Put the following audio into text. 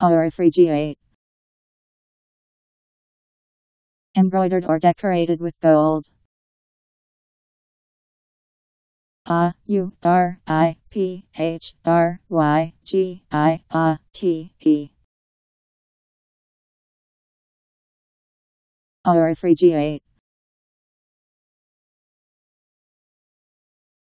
Or Auriphrygiate. Embroidered or decorated with gold. A U R I P H R Y G I A T E. Auriphrygiate.